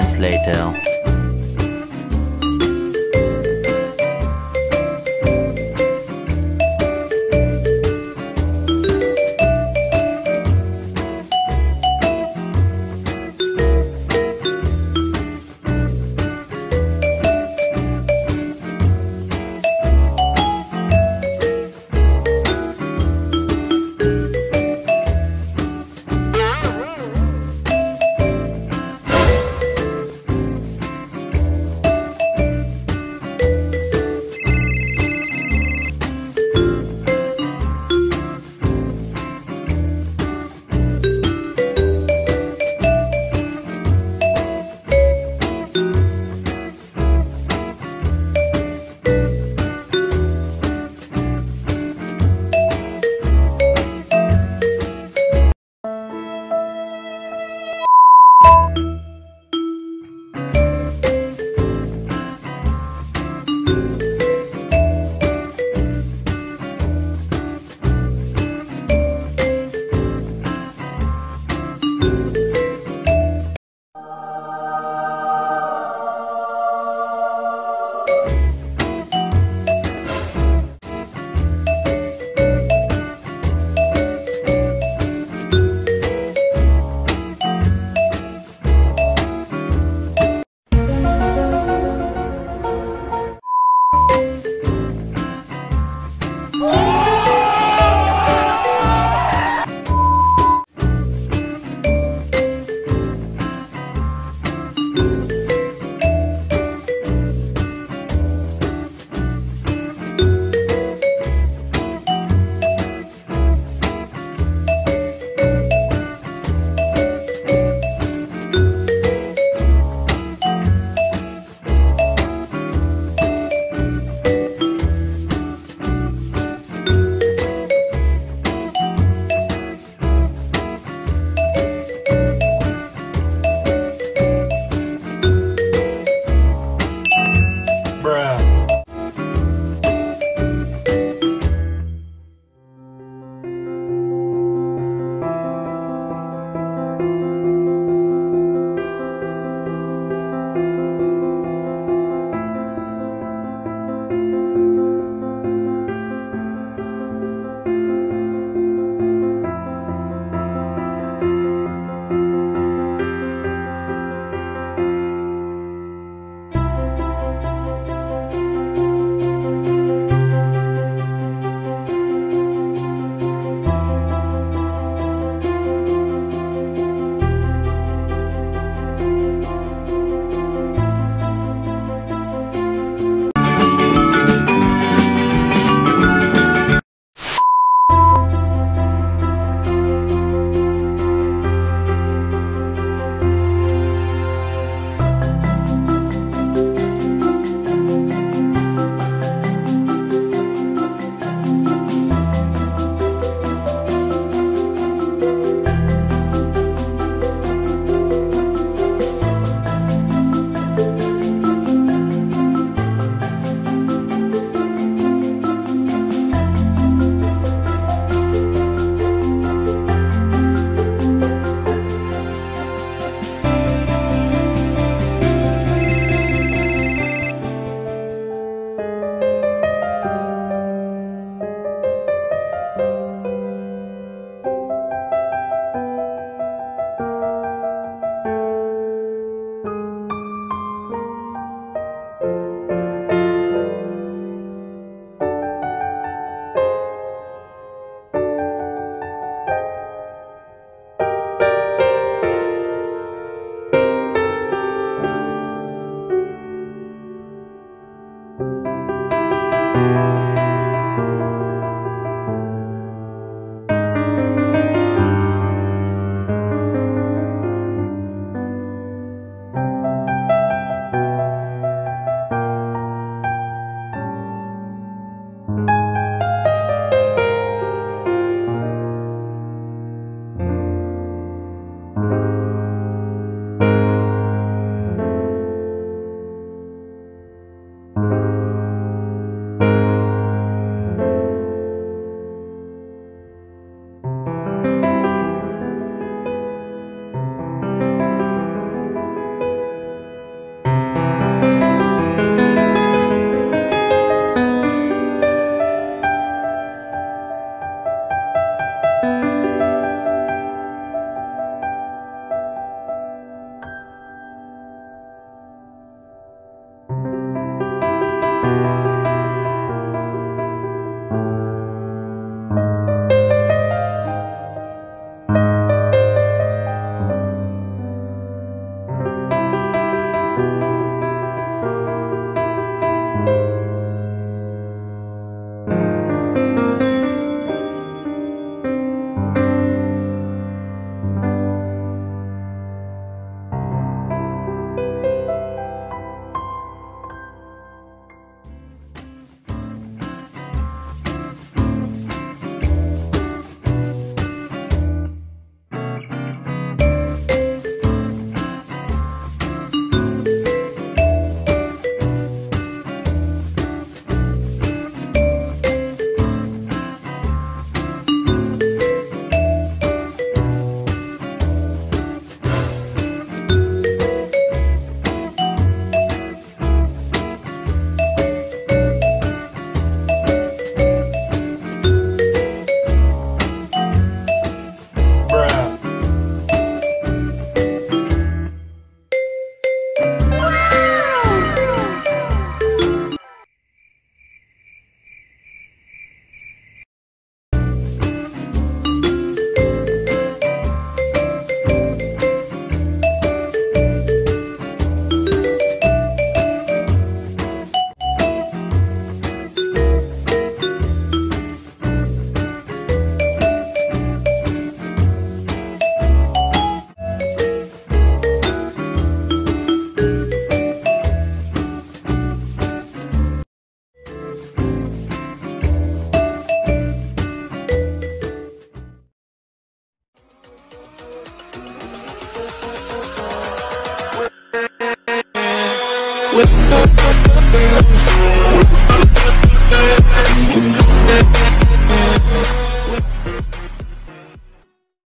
moments later.